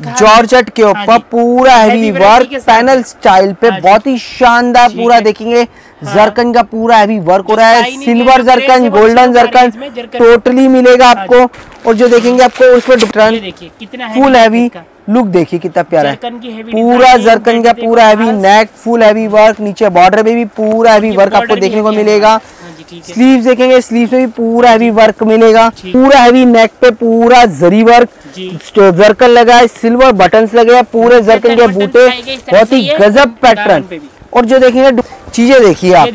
है जॉर्जेट के हाँ ऊपर पूरा हैवी वर्क पैनल स्टाइल पे हाँ बहुत ही शानदार पूरा देखेंगे। हाँ। जरकन का पूरा हैवी वर्क हो रहा है। सिल्वर जरकन है गोल्डन है जरकन टोटली मिलेगा हाँ आपको। और जो देखेंगे आपको उसमें फुल हैवी लुक देखिए कितना प्यारा है। पूरा जरकन का पूरा heavy neck full heavy work नीचे बॉर्डर में भी पूरा हैवी वर्क आपको देखने को मिलेगा। हाँ है। स्लीव्स देखेंगे स्लीव में भी पूरा हैवी वर्क मिलेगा पूरा हैवी नेक पे पूरा जरी वर्क जर्कल जरकन लगा है सिल्वर बटन लगे हैं पूरे जरकन के बूटे बहुत ही गजब पैटर्न। और जो देखेंगे चीज़ें देखिए आप।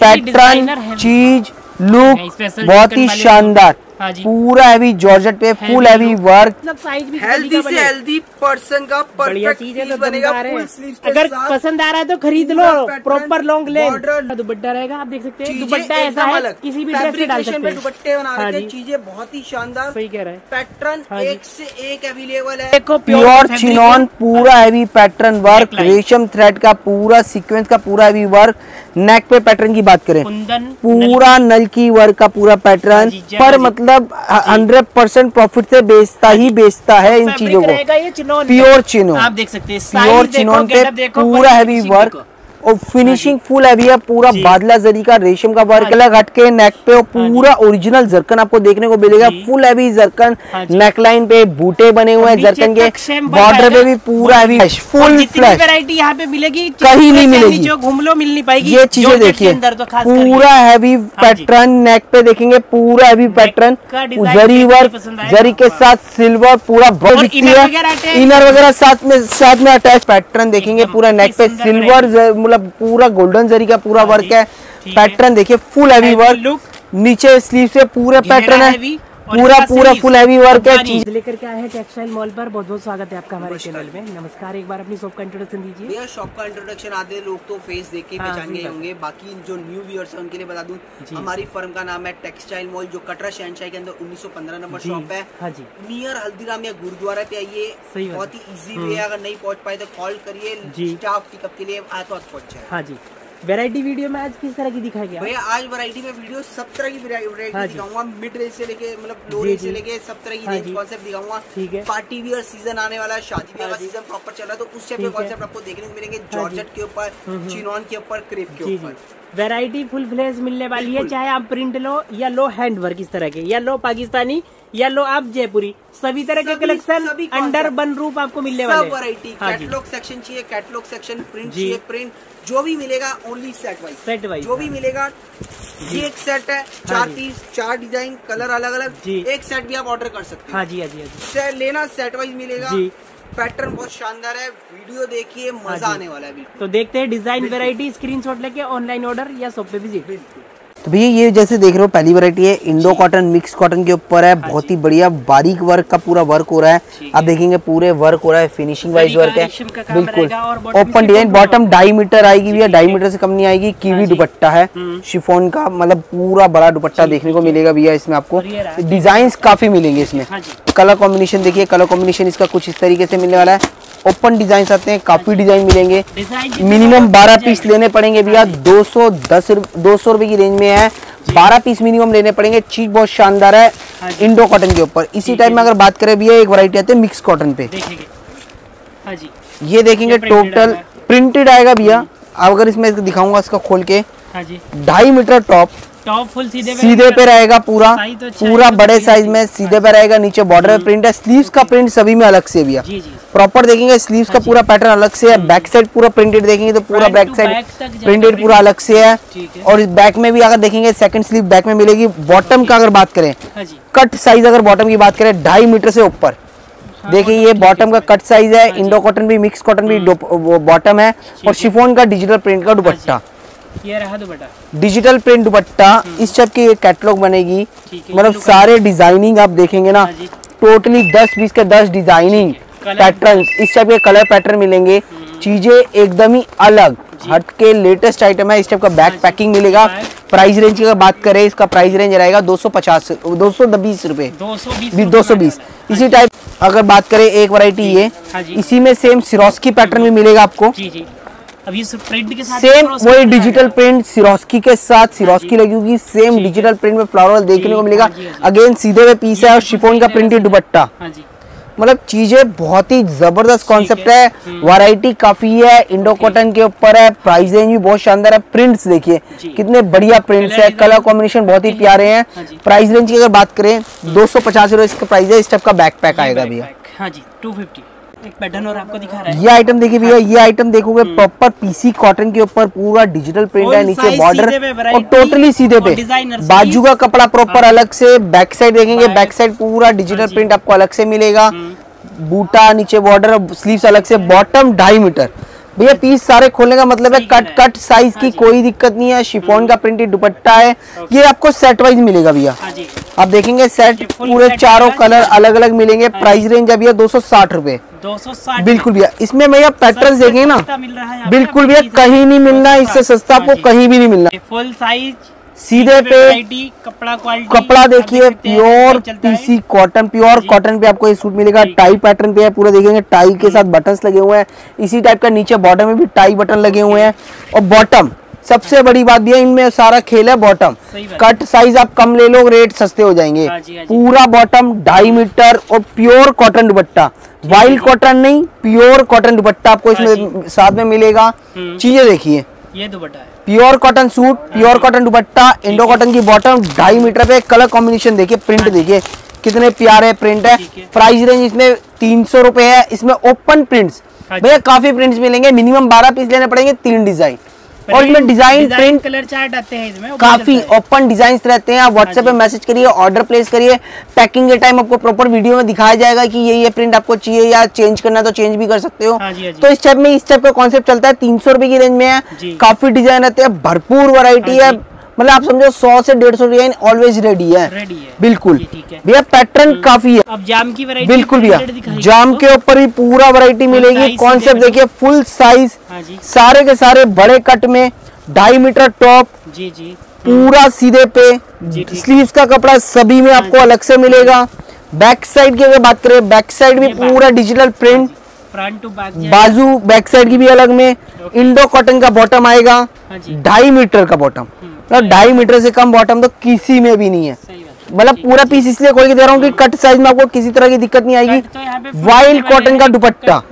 पैटर्न चीज़ लुक बहुत ही शानदार। हाँ जी। पूरा हैवी जॉर्जेट पे फुल हैवी वर्क मतलब हेल्दी का से। हेल्दी पर्सन का परफेक्ट चीज़ पीस तो बनेगा फुल स्लीव्स के अगर साथ। पसंद आ रहा है तो खरीद लो पूरा प्रॉपर लॉन्ग लेंथ दुपट्टा रहेगा आप देख सकते हैं। दुपट्टा ऐसा है किसी भी ड्रेस से डाल सकते हैं। दुपट्टे बना हाँ जी। हैं चीज़ें बहुत ही शानदार। सही कह रहा है। पैटर्न हाँ एक से एक अवेलेबल है। देखो प्योर चिनॉन पूरा हैवी पैटर्न वर्क रेशम थ्रेड का पूरा सीक्वेंस का पूरा हैवी वर्क नेक पे पैटर्न की बात करें पूरा नल की वर्क का पूरा पैटर्न हाँ पर हाँ मतलब हंड्रेड परसेंट प्रॉफिट से बेचता ही बेचता है इन चीज़ों को। प्योर चिनो आप देख सकते हैं प्योर चिनोन पे पूरा हैवी वर्क। और फिनिशिंग फुल है पूरा बादला जरी का रेशम का वर्क हाँ अलग हटके नेक पे और हाँ पूरा ओरिजिनल जरकन आपको देखने को मिलेगा। फुल जरकन हाँ जी। नेकलाइन पे बूटे बने हुए हैं जरकन के। बॉर्डर पे भी पूरा हैवी और फुल वैरायटी यहाँ पे मिलेगी कहीं नहीं मिलेगी। जो घूम लो मिल नहीं पाएगी ये चीज़ें देखिए। तो। पूरा हैवी हाँ पैटर्न नेक पे देखेंगे पूरा heavy pattern zari work zari के साथ सिल्वर पूरा बहुत है इनर वगैरह साथ में साथ में अटैच पैटर्न देखेंगे पूरा नेक पे सिल्वर मतलब पूरा गोल्डन जरी का पूरा हाँ वर्क है। पैटर्न देखिए फुल हैवी वर्क नीचे स्लीव से पूरे पैटर्न है। पूरा पूरा फुल हैवी वर्क है चीज़ लेकर के आए हैं टेक्सटाइल मॉल पर बहुत बहुत स्वागत है आपका हमारे चैनल में। नमस्कार एक बार अपनी शॉप का इंट्रोडक्शन दीजिए। भैया शॉप का इंट्रोडक्शन आधे लोग तो फेस देख के हाँ, पहचान गए होंगे। बाकी जो न्यू व्यूअर्स हैं उनके लिए बता दूँ हमारी फर्म का नाम है टेक्सटाइल मॉल जो कटरा शहनशाही के अंदर 1915 नंबर शॉप है। हाँ नियर हल्दीराम या गुरुद्वारा पे आइए। बहुत ही इजी वे अगर नहीं पहुँच पाए तो कॉल करिए। स्टाफ पिकअप के लिए आए तो आज जाए हाँ जी। वैरायटी वीडियो में आज किस तरह की दिखाई गया भैया आज वैरायटी में वीडियो सब तरह की वैरायटी हाँ दिखाऊँगा। मिड रेंज से लेके मतलब लो रेंज से लेके सब तरह की हाँ रेंज कॉन्सेप्ट दिखाऊँगा। ठीक है। पार्टी वियर सीज़न आने वाला है शादी ब्याह हाँ का सीज़न प्रॉपर चल रहा है तो उस टाइप के कॉन्सेप्ट आपको देखने को मिलेंगे हाँ जॉर्जेट के ऊपर हम्म, हम्म। चिनॉन के ऊपर क्रेप के ऊपर। वैरायटी फुल फ्लेज मिलने वाली है चाहे आप प्रिंट लो या लो हैंड वर्क इस तरह के या लो पाकिस्तानी या लो आप जयपुरी सभी तरह के कलेक्शन अंडर। बन रूप आपको मिलने वाले हैं। वैरायटी हाँ कैटलॉग सेक्शन चाहिए कैटलॉग सेक्शन प्रिंट चाहिए प्रिंट जो भी मिलेगा only set wise set wise जो भी मिलेगा ये एक सेट है चार हाँ पीस चार डिज़ाइन कलर अलग अलग एक सेट भी आप ऑर्डर कर सकते हैं। हाँ जी हाँ जी हाँ जी। लेना सेट वाइज मिलेगा। पैटर्न बहुत शानदार है वीडियो देखिए मज़ा आने वाला है बिल्कुल। तो देखते हैं डिज़ाइन वेरायटी स्क्रीन स्क्रीनशॉट लेके ऑनलाइन ऑर्डर या शॉप पे विज़िट तो भैया ये जैसे देख रहे हो पहली वैरायटी है इंडो कॉटन मिक्स कॉटन के ऊपर है बहुत ही बढ़िया बारीक वर्क का पूरा वर्क हो रहा है। आप देखेंगे पूरे वर्क हो रहा है फिनिशिंग वाइज वर्क है। बिल्कुल। ओपन डिज़ाइन बॉटम ढाई मीटर आएगी भैया ढाई मीटर से कम नहीं आएगी हाँ कीवी दुपट्टा है। हम्म। शिफोन का मतलब पूरा बड़ा दुपट्टा देखने को मिलेगा भैया इसमें आपको। डिज़ाइन काफ़ी मिलेंगे इसमें। हाँ कलर कॉम्बिनेशन देखिए कलर कॉम्बिनेशन इसका कुछ इस तरीके से मिलने वाला है। ओपन डिज़ाइन आते हैं काफ़ी डिज़ाइन मिलेंगे। मिनिमम हो, 12 पीस लेने पड़ेंगे भैया दो सौ दस दो सौ रुपए की रेंज में है। 12 पीस मिनिमम लेने पड़ेंगे चीज़ बहुत शानदार है हाँ इंडो कॉटन के ऊपर। इसी टाइप में अगर बात करें भैया एक वैरायटी आती है मिक्स कॉटन पे। देखेंगे। हाँ ये देखेंगे टोटल प्रिंटेड आएगा। भैया। अगर इसमें दिखाऊँगा इसका खोल के। हाँ ढाई मीटर टॉप टॉप फुल सीधे पे सीधे पे रहेगा पूरा तो अच्छा पूरा तो बड़े साइज़ में सीधे पे रहेगा नीचे बॉर्डर पे प्रिंट है। स्लीव्स का प्रिंट सभी में अलग से भी है प्रॉपर देखेंगे स्लीव्स का हाँ पूरा पैटर्न अलग से है। बैक साइड पूरा प्रिंटेड देखेंगे तो पूरा बैक साइड प्रिंटेड पूरा अलग से है। और इस बैक में भी अगर देखेंगे सेकंड स्लीव बैक में मिलेगी। बॉटम का अगर बात करें हाँ कट साइज़ अगर बॉटम की बात करें ढाई मीटर से ऊपर। हाँ, देखिए ये बॉटम का कट साइज़ है। हाँ इंडो कॉटन भी मिक्स कॉटन भी बॉटम है। और शिफोन का डिजिटल प्रिंट का दुपट्टा। ये रहा दुपट्टा। डिजिटल प्रिंट दुपट्टा इस टाइप की कैटलॉग बनेगी। हम्म। है, मतलब सारे डिज़ाइनिंग आप देखेंगे ना हाँ टोटली दस बीस के दस डिज़ाइनिंग है, पैटर्न इस टाइप के कलर पैटर्न मिलेंगे। चीज़ें एकदम ही अलग। हट के लेटेस्ट आइटम है इस टाइप का बैक पैकिंग मिलेगा। प्राइस रेंज की बात करें इसका प्राइस रेंज रहेगा दो सौ पचास दो सौ बीस रुपए। दो सौ बीस इसी टाइप अगर बात करें एक वैरायटी ये हाँ इसी में सेम सिरोस्की पैटर्न भी मिलेगा आपको। अब ये प्रिंट के साथ सेम वही डिजिटल प्रिंट सिरोस्की के साथ सिरोस्की लगी होगी सेम डिजिटल प्रिंट में फ्लावर देखने को मिलेगा। हाँ हाँ जी। अगेन सीधे में पीस है और शिफोन का प्रिंटेड दुपट्टा। हाँ मतलब चीज़ें बहुत ही ज़बरदस्त कॉन्सेप्ट है। हम्म। वैरायटी काफ़ी है इंडो कॉटन के ऊपर है प्राइस रेंज भी बहुत शानदार है। प्रिंट्स देखिए कितने बढ़िया प्रिंट्स है। कलर कॉम्बिनेशन बहुत ही प्यारे हैं। हाँ प्राइस रेंज की अगर बात करें दो सौ पचास रुपए इसका प्राइस है। इस टाइप का बैक पैक आएगा भैया। हाँ जी टू फिफ्टी एक पैटर्न और आपको दिखा रहा है। ये आइटम देखिए भैया ये आइटम देखोगे प्रॉपर पीसी कॉटन के ऊपर पूरा डिजिटल प्रिंट है नीचे बॉर्डर और टोटली सीधे पे। बाजू का कपड़ा प्रॉपर अलग से बैक साइड देखेंगे बैक साइड पूरा डिजिटल हाँ प्रिंट आपको अलग से मिलेगा। हम्म। बूटा नीचे बॉर्डर स्लीव्स अलग से बॉटम ढाई मीटर भैया पीस सारे खोलने का मतलब है कट कट साइज़ की हाँ कोई दिक्कत नहीं है। शिफोन का प्रिंटेड दुपट्टा है। ये आपको सेट वाइज मिलेगा भैया। हाँ आप देखेंगे सेट पूरे चारों कलर अलग अलग मिलेंगे। हाँ प्राइस रेंज है भैया दो सौ साठ रुपए। बिल्कुल भैया। इसमें भैया पैटर्न देखेंगे ना। है बिल्कुल भैया कहीं नहीं मिलना है, इससे सस्ता आपको हाँ कहीं भी नहीं मिलना। फुल साइज़ सीधे पे कपड़ा क्वालिटी कपड़ा देखिए pure PC cotton pure cotton पे आपको ये सूट मिलेगा। टाई पैटर्न पे है पूरा देखेंगे। टाई के साथ बटन्स लगे हुए हैं। इसी टाइप का नीचे बॉटम में भी टाई बटन लगे हुए हैं। और बॉटम सबसे बड़ी बात यह इनमें सारा खेल है बॉटम कट साइज़ आप कम ले लो रेट सस्ते हो जाएँगे। हाँ हाँ पूरा बॉटम ढाई मीटर और pure cotton dupatta. Wild cotton नहीं प्योर कॉटन दुपट्टा आपको हाँ इसमें साथ में मिलेगा। हम्म। चीज़ें देखिए। ये दुपट्टा है। Pure cotton suit pure cotton dupatta Indo cotton की बॉटम ढाई मीटर पे कलर कॉम्बिनेशन देखिए प्रिंट देखिए। कितने प्यारे प्रिंट है। प्राइस रेंज इसमें तीन सौ रुपए है। इसमें ओपन प्रिंट्स हाँ भैया काफ़ी प्रिंट्स मिलेंगे। मिनिमम बारह पीस लेने पड़ेंगे तीन डिज़ाइन और इसमें डिज़ाइन प्रिंट कलर चार्ट आते हैं इसमें काफ़ी ओपन डिज़ाइन रहते हैं आप व्हाट्सएप पे मैसेज करिए ऑर्डर प्लेस करिए पैकिंग के टाइम आपको प्रॉपर वीडियो में दिखाया जाएगा कि ये ये प्रिंट आपको चाहिए या चेंज करना तो चेंज भी कर सकते हो। हाँ हाँ। तो इस टाइप में इस टाइप का कॉन्सेप्ट चलता है तीन सौ रुपए की रेंज में है। काफ़ी डिज़ाइन रहते हैं भरपूर वैरायटी हाँ है। मतलब आप समझो सौ से डेढ़ सौ डिज़ाइन ऑलवेज रेडी है। रेडी है। बिल्कुल। है। भैया पैटर्न काफ़ी है। अब जाम की वैरायटी बिल्कुल भैया। जाम के ऊपर भी पूरा वैरायटी मिलेगी। कॉन्सेप्ट देखिए फुल साइज़ हाँ सारे के सारे बड़े कट में ढाई मीटर टॉप जी जी। पूरा सीधे पे। स्लीव्स का कपड़ा सभी में आपको अलग से मिलेगा। बैक साइड की अगर बात करें बैक साइड भी पूरा digital print front to back बाजू बैक साइड की भी अलग में। इंडो कॉटन का बॉटम आएगा। हाँ ढाई मीटर का बॉटम मतलब ढाई मीटर से कम बॉटम तो किसी में भी नहीं है। मतलब पूरा पीस इसलिए खोल के दे रहा हूँ कि कट साइज़ में आपको किसी तरह की दिक्कत नहीं आएगी। तो वाइल्ड कॉटन का दुपट्टा।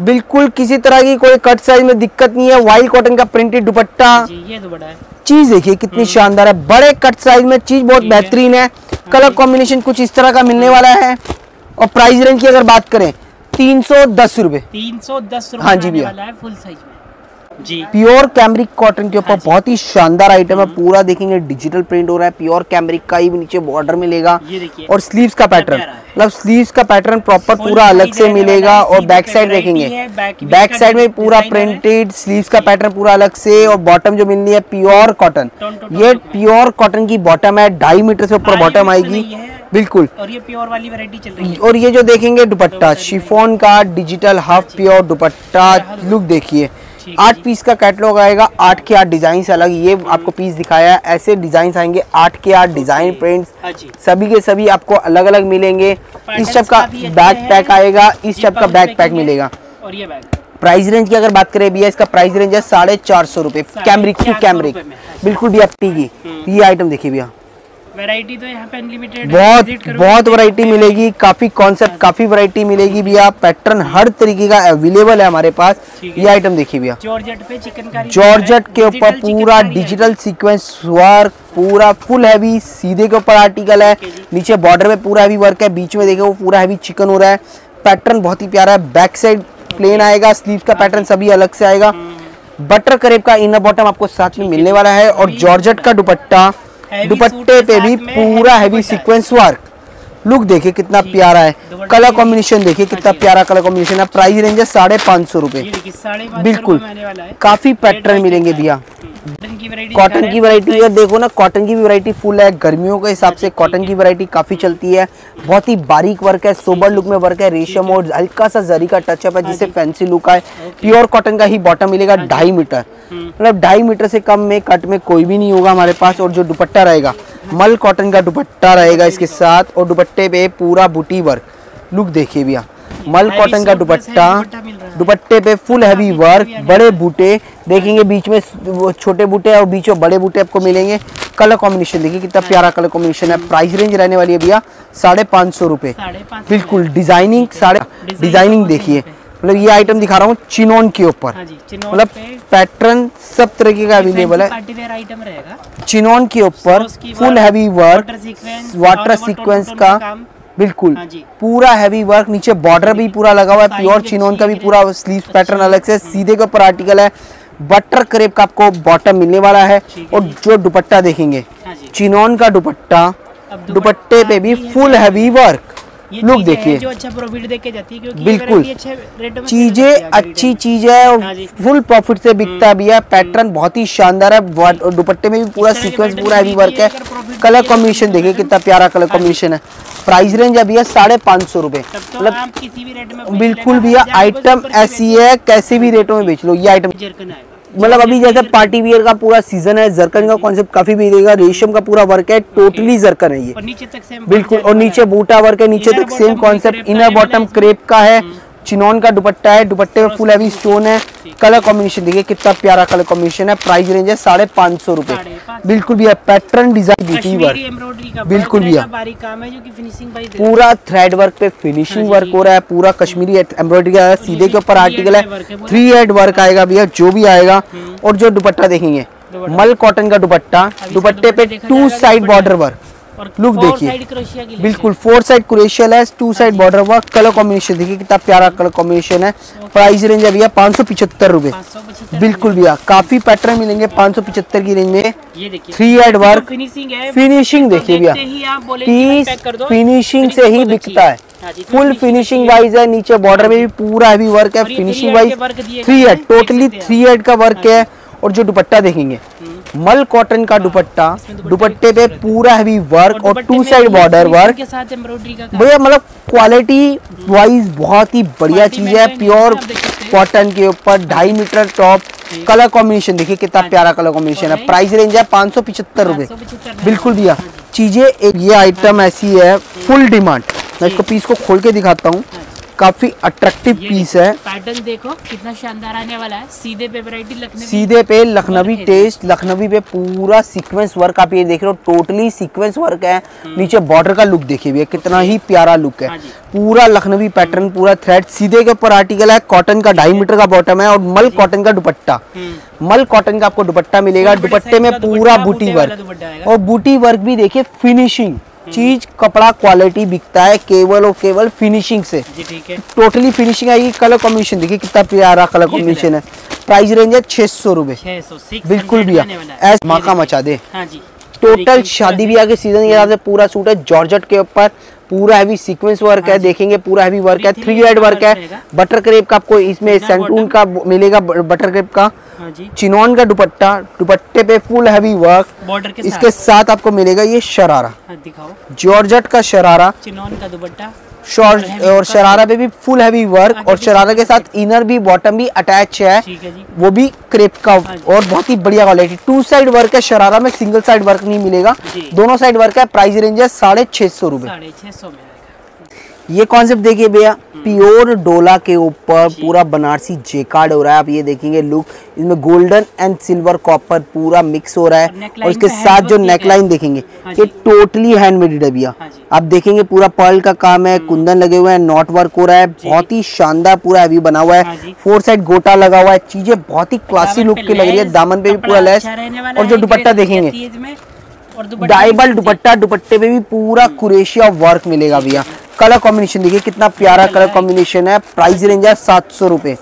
बिल्कुल किसी तरह की कोई कट साइज़ में दिक्कत नहीं है। वाइल्ड कॉटन का प्रिंटेड दुपट्टा। है। चीज़ देखिए कितनी शानदार है। बड़े कट साइज़ में चीज़ बहुत बेहतरीन है। कलर कॉम्बिनेशन कुछ इस तरह का मिलने वाला है। और प्राइस रेंज की अगर बात करें तीन सौ दस रूपए। तीन सौ दस हाँ जी भैया। फुल साइज़ जी। प्योर कैमरिक कॉटन के हाँ ऊपर बहुत ही शानदार आइटम है। पूरा देखेंगे डिजिटल प्रिंट हो रहा है। प्योर कैमरिक का ही नीचे बॉर्डर मिलेगा। और स्लीव्स का पैटर्न मतलब स्लीव्स का पैटर्न प्रॉपर पूरा अलग से मिलेगा और बैक साइड देखेंगे। है, बैक साइड में पूरा प्रिंटेड स्लीव्स का पैटर्न पूरा अलग से और बॉटम जो मिलनी है प्योर कॉटन ये प्योर कॉटन की बॉटम है। ढाई मीटर से ऊपर बॉटम आएगी। बिल्कुल। और ये प्योर वाली वैरायटी चल रही है। और ये जो देखेंगे दुपट्टा। शिफोन का digital half pure dupatta. Look देखिए। है आठ पीस का कैटलॉग आएगा आठ के आठ डिज़ाइन अलग ये आपको पीस दिखाया है ऐसे डिज़ाइन आएँगे आठ के आठ डिज़ाइन प्रिंट्स हाँ सभी के सभी आपको अलग अलग मिलेंगे। इस टाइप का बैक पैक आएगा इस टाइप का बैक पैक मिलेगा। और ये बैग प्राइस रेंज की अगर बात करें भैया इसका प्राइस रेंज है साढ़े चार सौ रुपए। कैमरिक कैमरिक बिल्कुल भैया टी की हम्म। ये आइटम देखिए भैया। वैरायटी तो यहाँ पे अनलिमिटेड बहुत बहुत वैरायटी मिलेगी काफ़ी कॉन्सेप्ट काफ़ी वैरायटी मिलेगी भैया। पैटर्न हर तरीके का अवेलेबल है हमारे पास। ये आइटम देखिए भैया। जॉर्जेट पे चिकनकारी जॉर्जेट के ऊपर पूरा डिजिटल सीक्वेंस वर्क पूरा फुल हैवी सीधे के ऊपर आर्टिकल है। है। नीचे बॉर्डर में पूरा हैवी वर्क है बीच में देखो वो पूरा हैवी चिकन हो रहा है। पैटर्न बहुत ही प्यारा है बैक साइड प्लेन आएगा स्लीव का पैटर्न सभी अलग से आएगा। हम्म। बटर करेब का इनर बॉटम आपको साथ में मिलने वाला है और जॉर्जेट का दुपट्टा। दुपट्टे पे भी पूरा हैवी सीक्वेंस वर्क लुक देखिए कितना प्यारा है। कलर कॉम्बिनेशन देखिए हाँ कितना प्यारा कलर कॉम्बिनेशन है। प्राइस रेंज है साढ़े पाँच सौ रुपए। बिल्कुल। है। काफ़ी पैटर्न मिलेंगे भैया हम्म, कॉटन की वैरायटी है। देखो ना कॉटन की भी वैरायटी फुल है। गर्मियों के हिसाब से कॉटन की वैरायटी काफ़ी चलती है। बहुत ही बारीक वर्क है सोबर लुक में वर्क है। रेशम और हल्का सा जरी का टचअप है जिससे फैंसी लुक आए। प्योर कॉटन का ही बॉटम मिलेगा ढाई मीटर। मतलब ढाई मीटर से कम में कट में कोई भी नहीं होगा हमारे पास। और जो दुपट्टा रहेगा मल कॉटन का दुपट्टा रहेगा इसके साथ। और दुपट्टे पे पूरा बूटी वर्क लुक देखिए भैया मल कॉटन का दुपट्टा दुपट्टा है। दुपट्टे पे फुल हैवी वर्क बड़े बूटे देखेंगे बीच में वो छोटे बूटे और बीच में बड़े बूटे आपको मिलेंगे। कलर कॉम्बिनेशन देखिए कितना प्यारा कलर कॉम्बिनेशन है। प्राइस रेंज रहने वाली है भैया साढ़े पाँच सौ रुपये बिल्कुल डिज़ाइनिंग साढ़े डिज़ाइनिंग डिज़ाइनिंग देखिए। मतलब ये आइटम दिखा रहा हूँ चिनोन के ऊपर। हाँ मतलब पैटर्न सब तरीके का अवेलेबल है। चिनोन के ऊपर full heavy work water sequence का बिल्कुल। हाँ जी। पूरा हैवी वर्क नीचे बॉर्डर भी पूरा लगा हुआ है प्योर चिनोन का भी पूरा स्लीव पैटर्न अलग से सीधे के ऊपर आर्टिकल है। बटर क्रेप का आपको बॉटम मिलने वाला है और जो। दुपट्टा देखेंगे। हाँ चिनोन का दुपट्टा दुपट्टे पे भी फुल हैवी वर्क लुक देखिए। जो अच्छा प्रॉफिट देके जाती है क्योंकि बिल्कुल। चीज़ें है अच्छी चीज़ है हाँ और फुल प्रॉफिट से बिकता भी है पैटर्न बहुत ही शानदार है दुपट्टे में भी पूरा सीक्वेंस पूरा हैवी वर्क है कलर कॉम्बिनेशन तो देखिए कितना प्यारा कलर हाँ कॉम्बिनेशन है। प्राइस रेंज अभी है साढ़े पाँच सौ तब तो मतलब बिल्कुल भैया रुपए आइटम ऐसी है कैसे भी रेटों में बेच लो ये आइटम मतलब अभी जैसे पार्टी वियर का पूरा सीज़न है जरकन का कॉन्सेप्ट काफ़ी भी देगा रेशम का पूरा वर्क है टोटली जरकन है ये। और नीचे तक सेम बिल्कुल और नीचे बूटा वर्क है नीचे तक same concept inner bottom crepe का है। चिनोन का दुपट्टा है दुपट्टे में फुल हैवी स्टोन है। कलर कॉम्बिनेशन देखिए कितना प्यारा कलर कॉम्बिनेशन है। प्राइस रेंज है साढ़े पाँच सौ रुपए। बिल्कुल भैया पैटर्न डिज़ाइन कश्मीरी वर्क का बिल्कुल भैया। है। फिनिशिंग पूरा थ्रेड वर्क पे फिनिशिंग हाँ वर्क हो रहा है पूरा कश्मीरी एम्ब्रॉयडरी का सीधे के ऊपर आर्टिकल है। है पूरा। थ्री एड वर्क आएगा भैया जो भी आएगा। और जो दुपट्टा देखेंगे मल कॉटन का दुपट्टा। दुपट्टे पे two side border work four देखिए। बिल्कुल फोर साइड कुरेशियल है two side border work colour combination देखिए कितना प्यारा कलर कॉम्बिनेशन है। प्राइस रेंज है भैया पाँच सौ पिछहत्तर रुपए। बिल्कुल भैया काफ़ी पैटर्न मिलेंगे पाँच सौ पिछहत्तर की रेंज में। थ्री एड वर्क फिनिशिंग है। फिनिशिंग तो देखिए भैया। ही पीस फिनिशिंग से ही बिकता है। हाँ फुल फिनिशिंग वाइज है नीचे बॉर्डर में भी पूरा हैवी वर्क है finishing wise thread totally हैं थ्री एड का वर्क है और जो दुपट्टा देखेंगे। मल कॉटन का दुपट्टा दुपट्टे दुपट्टे पे पूरा हैवी वर्क और टू साइड बॉर्डर वर्क भैया मतलब क्वालिटी वाइज बहुत ही बढ़िया चीज़ है प्योर हैं। कॉटन के ऊपर ढाई मीटर टॉप कलर कॉम्बिनेशन देखिए कितना हाँ प्यारा कलर कॉम्बिनेशन है। प्राइस रेंज है पाँच सौ पिछहत्तर रुपए। बिल्कुल भैया चीज़ें एक ये आइटम ऐसी है फुल डिमांड मैं इसको पीस को खोल के दिखाता हूँ। काफ़ी अट्रैक्टिव पीस है। पैटर्न देखो कितना शानदार आने वाला है। सीधे पे वैरायटी लखनवी सीधे पे लखनवी टेस्ट लखनवी पे पूरा सीक्वेंस वर्क आप ये देख रहे हो टोटली सीक्वेंस वर्क है। नीचे बॉर्डर का लुक देखिए भैया कितना ही प्यारा लुक है। हाँ पूरा लखनवी पैटर्न पूरा थ्रेड सीधे के ऊपर आर्टिकल है कॉटन का ढाई मीटर का बॉटम है और मल कॉटन का दुपट्टा। हम्म। मल कॉटन का आपको दुपट्टा मिलेगा दुपट्टे में पूरा बूटी वर्क और बूटी वर्क भी देखिए फिनिशिंग चीज़ कपड़ा क्वालिटी बिकता है केवल और केवल फिनिशिंग से। जी ठीक है। टोटली फिनिशिंग आएगी कलर कॉम्बिनेशन देखिए कितना प्यारा कलर कॉम्बिनेशन है। प्राइस रेंज है छह सौ रुपए। बिल्कुल भैया ऐसा माका मचा दे। हाँ जी। टोटल शादी ब्याह के सीज़न के हिसाब से पूरा सूट है जॉर्जेट के ऊपर पूरा हैवी सीक्वेंस वर्क है देखेंगे पूरा हैवी वर्क है थ्री हेड वर्क है। बटर क्रेप का आपको इसमें सेंटून का मिलेगा बटर क्रेप का। हाँ जी। चिनॉन का दुपट्टा दुपट्टे पे फुल हैवी वर्क बॉर्डर के इसके साथ। साथ आपको मिलेगा ये शरारा। हाँ, दिखाओ। जॉर्जेट का शरारा। चिनॉन का दुपट्टा। शॉर्ट और शरारा पे भी फुल हैवी वर्क और शरारा के साथ इनर भी बॉटम भी अटैच है। वो भी क्रेप का हाँ और बहुत ही बढ़िया क्वालिटी टू साइड वर्क है शरारा में सिंगल साइड वर्क नहीं मिलेगा। दोनों साइड वर्क है प्राइस रेंज है साढ़े छह सौ रुपए साढ़े छह सौ में आएगा ये कॉन्सेप्ट देखिए भैया प्योर डोला के ऊपर पूरा बनारसी जेकार्ड हो रहा है आप ये देखेंगे लुक इसमें गोल्डन एंड सिल्वर कॉपर पूरा मिक्स हो रहा है। और इसके साथ जो नेकलाइन देखेंगे हाँ ये टोटली हैंडमेड है भैया। हाँ आप देखेंगे पूरा पर्ल का काम है कुंदन लगे हुए हैं नॉट वर्क हो रहा है बहुत ही शानदार पूरा हैवी बना हुआ हाँ। है फोर साइड गोटा लगा हुआ है चीज़ें बहुत ही क्लासी लुक की लग रही है दामन पे भी पूरा लेस। अच्छा और जो दुपट्टा देखेंगे है डाइबल दुपट्टा दुपट्टे पे भी पूरा कुरेशिया वर्क मिलेगा भैया। कलर कॉम्बिनेशन देखिए कितना प्यारा कलर कॉम्बिनेशन है। प्राइस रेंज है सात सौ रूपए।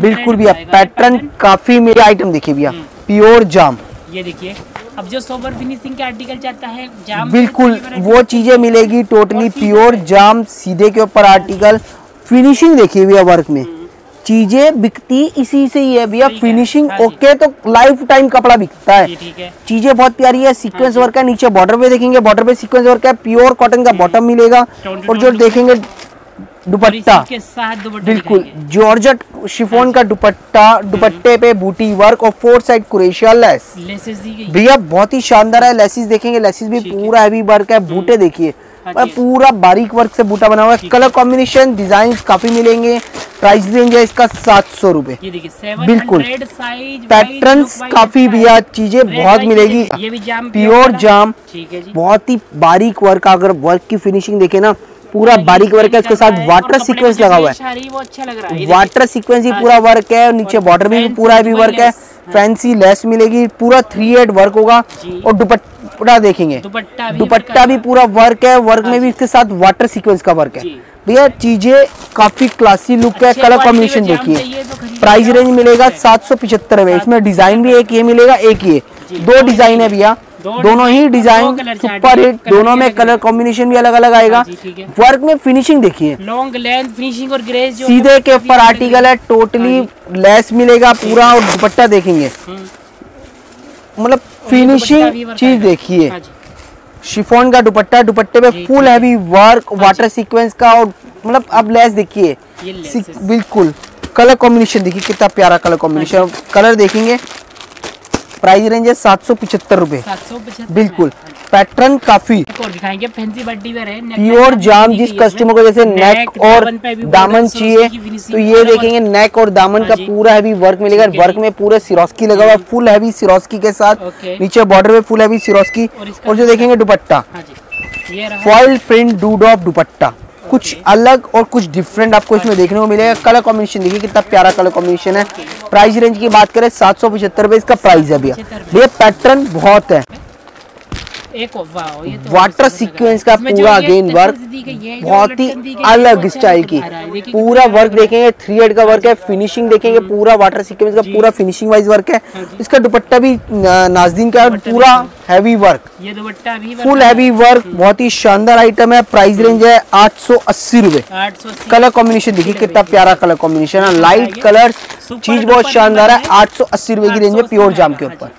बिल्कुल भैया पैटर्न काफ़ी मेरे आइटम देखिए भैया प्योर जाम ये देखिए अब जो सोबर फिनिशिंग का आर्टिकल चाहता है जाम बिल्कुल वो चीज़ें मिलेगी टोटली प्योर जाम सीधे के ऊपर आर्टिकल फिनिशिंग देखिए भैया वर्क में। चीज़ें बिकती इसी से ही है भैया। है, फिनिशिंग हाँ ओके तो लाइफ टाइम कपड़ा बिकता है। चीज़ें बहुत प्यारी है। सीक्वेंस वर्क है नीचे बॉर्डर पे देखेंगे। बॉर्डर पे सीक्वेंस वर्क है प्योर कॉटन का बॉटम मिलेगा। और जो देखेंगे दुपट्टा। बिल्कुल। जॉर्जेट शिफोन का दुपट्टा दुपट्टे पे बूटी वर्क और फोर साइड कुरेशिया लेस भैया बहुत ही शानदार है। लेसिस देखेंगे लेसिस भी पूरा हैवी वर्क है। बूटे देखिए। हाँ। पूरा बारीक वर्क से बूटा बना हुआ है। कलर कॉम्बिनेशन डिज़ाइन काफ़ी मिलेंगे। प्राइस रेंज है इसका सात सौ रूपए। बिल्कुल। पैटर्न पैटर्न्स काफ़ी भैया चीज़ें बहुत मिलेगी। ये भी जाम प्योर जाम है बहुत ही बारीक वर्क अगर वर्क की फिनिशिंग देखे ना पूरा बारीक वर्क है उसके साथ वाटर सीक्वेंस लगा हुआ है। है। है वाटर सीक्वेंस ही पूरा वर्क है और नीचे बॉर्डर भी पूरा दुबई वर्क है। हाँ। फैंसी लेस मिलेगी पूरा थ्री एड वर्क होगा। और दुपट्टा देखेंगे। दुपट्टा भी दुपट्टा भी पूरा वर्क है वर्क में भी इसके साथ वाटर सीक्वेंस का वर्क है। भैया चीज़ें काफ़ी क्लासी लुक है कलर कॉम्बिनेशन देखिए। चाहिए तो प्राइस रेंज मिलेगा सात सौ पिछहत्तर में। इसमें डिज़ाइन भी एक ये मिलेगा एक ये। दो डिज़ाइन है भैया। दोनों ही डिज़ाइन, सुपर हिट दोनों में कलर कॉम्बिनेशन भी अलग अलग आएगा। है। वर्क में फिनिशिंग देखिए। लॉन्ग लेंथ फिनिशिंग और ग्रेस सीधे के ऊपर आर्टिकल है टोटली लेस मिलेगा पूरा और दुपट्टा देखेंगे। मतलब फिनिशिंग चीज़ देखिए। शिफोन का दुपट्टा दुपट्टे पे full. Heavy work water sequence का और मतलब अब लेस देखिए। है। बिल्कुल। कलर कॉम्बिनेशन देखिए कितना प्यारा कलर कॉम्बिनेशन कलर देखेंगे। प्राइस रेंज है सात सौ पिछहत्तर रुपए। बिल्कुल। पैटर्न काफ़ी और दिखाएँगे फैंसी बड्डी वेयर है प्योर जाम जिस कस्टमर को जैसे नेक और दामन चाहिए तो ये देखेंगे नेक और दामन हाँ का पूरा हैवी वर्क मिलेगा वर्क में पूरे सिरोस्की लगा हुआ है फुल हैवी सिरोस्की के साथ। नीचे बॉर्डर में फुल हैवी सिरोस्की और जो देखेंगे दुपट्टा। हाँ फॉइल प्रिंट डूडॉप दुपट्टा। कुछ अलग और कुछ डिफरेंट आपको इसमें देखने को मिलेगा। कलर कॉम्बिनेशन देखिए कितना प्यारा कलर कॉम्बिनेशन है। प्राइस रेंज की बात करें सात सौ पचहत्तर रुपए इसका प्राइस है भैया। 75 भैया पैटर्न बहुत है। एक ये तो वाटर सीक्वेंस का है। पूरा अगेन वर्क है, बहुत ही है, अलग अच्छा स्टाइल की है। देखिए पूरा वर्क देखेंगे थ्री एड का वर्क है फिनिशिंग देखेंगे पूरा वाटर सीक्वेंस का पूरा फिनिशिंग वाइज वर्क है। इसका दुपट्टा भी नाजदीन का पूरा हैवी वर्क ये दुपट्टा भी फुल हैवी वर्क बहुत ही शानदार आइटम है प्राइस रेंज है आठ सौ अस्सी रूपए। कलर कॉम्बिनेशन देखिए कितना प्यारा कलर कॉम्बिनेशन है। लाइट कलर चीज़ बहुत शानदार है है। आठ सौ अस्सी रूपए की रेंज में प्योर जाम के ऊपर।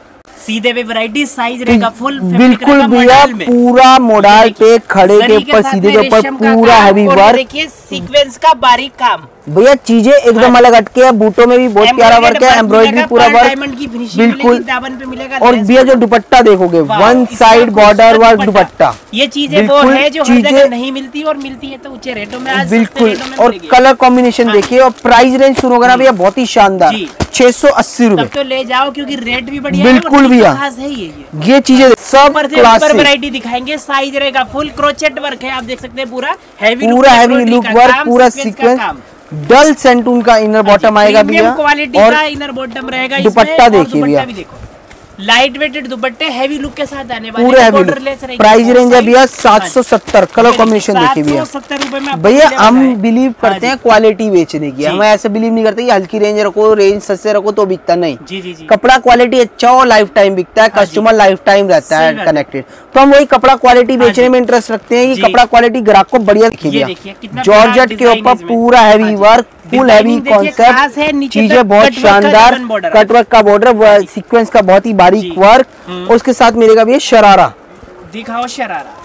सीधे पे वैरायटी साइज़ रहेगा फुल बिल्कुल भैया पूरा मोडाल पे खड़े के ऊपर सीधे के ऊपर पूरा हैवी वर्क देखिए सीक्वेंस का बारीक काम। भैया चीज़ें एकदम अलग अटके है बूटों में भी बहुत प्यारा वर्क है एम्ब्रॉयडरी पूरा वर्क बिल्कुल। और भैया जो दुपट्टा देखोगे one side border work dupatta. ये चीज़ें वो बिल्कुल है जो चीजें- नहीं मिलती और मिलती है तो ऊँचे रेटों में बिल्कुल और कलर कॉम्बिनेशन देखिए और प्राइस रेंज सुनो ना भैया बहुत ही शानदार। छह सौ अस्सी रूपए। तो ले जाओ क्योंकि रेट भी बढ़िया बिल्कुल भैया। खास है ये चीज़ें सब ऊपर से वैरायटी दिखाएँगे साइज़ रहेगा फुल क्रोचेट वर्क है आप देख सकते हैं पूरा हैवी पूरा हैवी लुक वर्क पूरा सीक्वेंस डल सेंटून का इनर बॉटम आएगा भैया क्वालिटी और का इनर बॉटम रहेगा दुपट्टा देखिए भैया। लाइट वेटेड दुपट्टे हैवी लुक के साथ आने वाले पूरे हैं, प्राइस रेंज है भैया हाँ सात। सौ सत्तर कलर कॉम्बिनेशन देखिए भैया। 770 रुपए में भैया हम बिलीव हाँ करते हैं क्वालिटी बेचने की। हम ऐसे बिलीव नहीं करते कि हल्की रेंज रखो रेंज सस्ते रखो तो बिकता नहीं। जी जी जी। कपड़ा क्वालिटी अच्छा हो लाइफ टाइम बिकता है हाँ कस्टमर लाइफ टाइम रहता है है। कनेक्टेड तो हम वही कपड़ा क्वालिटी हाँ बेचने में इंटरेस्ट रखते हैं कि कपड़ा क्वालिटी ग्राहक को बढ़िया दिखे ये भैया। देखिए, कितना प्यारा जॉर्जेट के ऊपर पूरा हाँ heavy work full heavy concept चीज़ें बहुत शानदार। कटवर्क का बॉर्डर सीक्वेंस का बहुत ही बारीक वर्क हम्म। और उसके साथ मिलेगा भैया शरारा दिखाओ sharara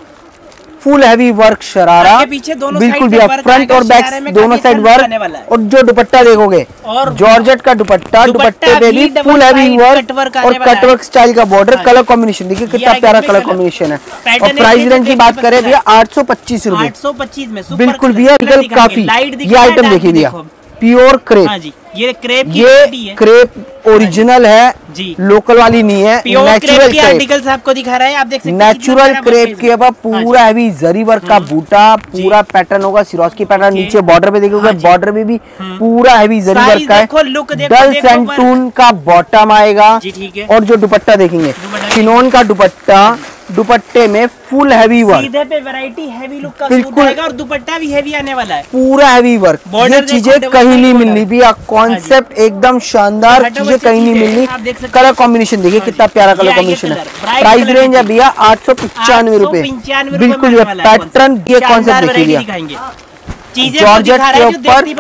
full heavy work sharara पीछे दोनों बिल्कुल भी फ्रंट और बैक दोनों साइड। वर्क और जो दुपट्टा देखोगे और जॉर्जेट का दुपट्टा दुपट्टा पे भी फुल हैवी वर्क और। कटवर्क स्टाइल का बॉर्डर। कलर कॉम्बिनेशन देखिए कितना प्यारा कलर कॉम्बिनेशन है। और प्राइस रेंज की बात करें भैया आठ सौ पच्चीस रूपए। 825 में बिल्कुल भैया काफ़ी ये आइटम देखिए भैया। प्योर हाँ क्रेप जी ये क्रेप की ये है। क्रेप ओरिजिनल है जी। लोकल वाली नहीं है प्योर क्रेप नेचुरल की क्रेप आर्टिकल्स आपको दिखा रहा है आप देख सकते हैं नेचुरल क्रेप के है। इसमें। हाँ पूरा हैवी जरी वर्क का बूटा पूरा पैटर्न होगा सिरोज सिरोस्की पैटर्न नीचे बॉर्डर पे देखोगे हाँ बॉर्डर में भी पूरा हैवी जरी वर्क का है। डल सेंटून का बॉटम आएगा है। और जो दुपट्टा देखेंगे चिनोन का दुपट्टा दुपट्टे में फुल हैवी वर्क सीधे पे वैरायटी हैवी लुक का बिल्कुल। आएगा और दुपट्टा भी हैवी आने वाला है। पूरा हैवी वर्क ये चीज़ें कहीं नहीं। मिलनी भैया। कॉन्सेप्ट एकदम शानदार चीज़ें कहीं नहीं मिलनी। कलर कॉम्बिनेशन देखिए हाँ कितना प्यारा कलर कॉम्बिनेशन है। प्राइस रेंज है भैया आठ सौ पचानवे रूपए। बिल्कुल है पैटर्न ये कॉन्सेप्ट देखिए भैया। जॉर्जेट के है ऊपर